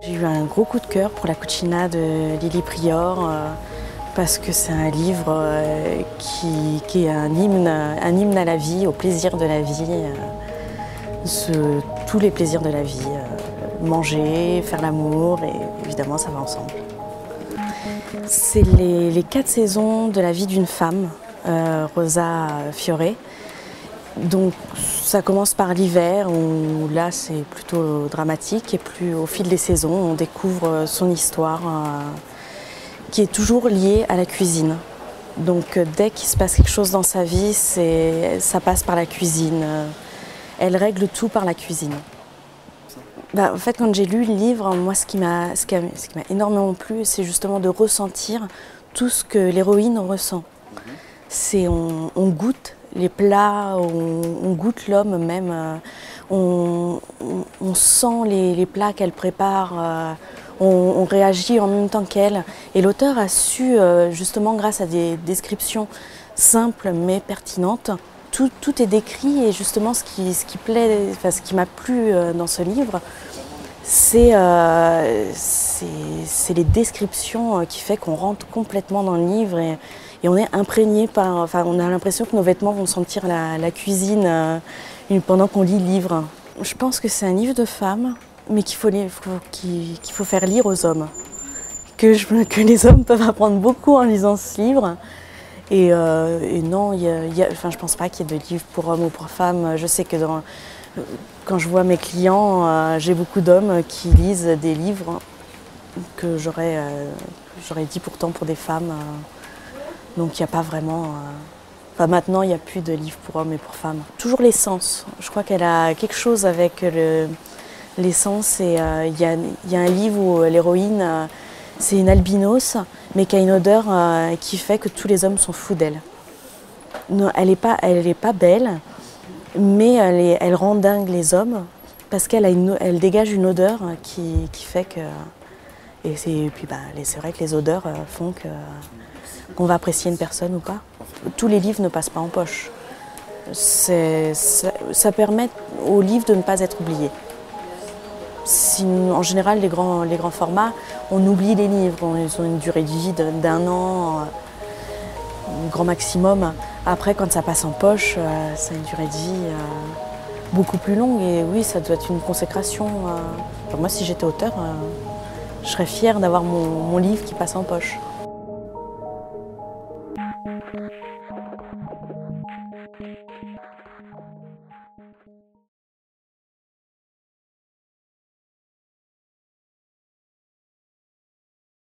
J'ai eu un gros coup de cœur pour la Cucina de Lily Prior euh, parce que c'est un livre euh, qui, est un hymne, à la vie, au plaisir de la vie, euh, tous les plaisirs de la vie, manger, faire l'amour et évidemment ça va ensemble. C'est les, quatre saisons de la vie d'une femme, Rosa Fiore. Donc ça commence par l'hiver où là c'est plutôt dramatique et plus au fil des saisons on découvre son histoire euh, qui est toujours liée à la cuisine. Donc dès qu'il se passe quelque chose dans sa vie, ça passe par la cuisine. Elle règle tout par la cuisine. Bah, en fait, quand j'ai lu le livre, moi, ce qui m'a énormément plu, c'est justement de ressentir tout ce que l'héroïne ressent. C'est on, on goûte les plats, on, goûte l'homme même, euh, on, sent les, plats qu'elle prépare, euh, on, réagit en même temps qu'elle. Et l'auteur a su, euh, justement grâce à des descriptions simples mais pertinentes, tout, est décrit et justement ce qui, plaît, ce qui m'a plu dans ce livre, c'est les descriptions qui fait qu'on rentre complètement dans le livre et, on est imprégné par, enfin on a l'impression que nos vêtements vont sentir la, cuisine euh, pendant qu'on lit le livre. Je pense que c'est un livre de femmes, mais qu'il faut, faire lire aux hommes. Que, les hommes peuvent apprendre beaucoup en lisant ce livre. Et, euh, non, y a, enfin, je ne pense pas qu'il y ait de livres pour hommes ou pour femmes. Je sais que quand je vois mes clients, euh, j'ai beaucoup d'hommes qui lisent des livres que j'aurais dit pourtant pour des femmes. Donc il n'y a pas vraiment. Euh, enfin, maintenant, il n'y a plus de livres pour hommes et pour femmes. Toujours l'essence. Je crois qu'elle a quelque chose avec l'essence. et euh, il y, a un livre où l'héroïne, euh, c'est une albinos, mais qui a une odeur qui fait que tous les hommes sont fous d'elle. Elle n'est pas, pas belle, mais elle, rend dingue les hommes parce qu'elle elle dégage une odeur qui, fait que. Et, puis bah, c'est vrai que les odeurs font que qu'on va apprécier une personne ou pas. Tous les livres ne passent pas en poche. Ça, permet aux livres de ne pas être oubliés. En général, les grands, les grands formats, on oublie les livres. Ils ont une durée de vie d'un an, un euh, grand maximum. Après, quand ça passe en poche, euh, ça a une durée de vie euh, beaucoup plus longue. Et oui, ça doit être une consécration. moi, si j'étais auteur, je serais fière d'avoir mon livre qui passe en poche.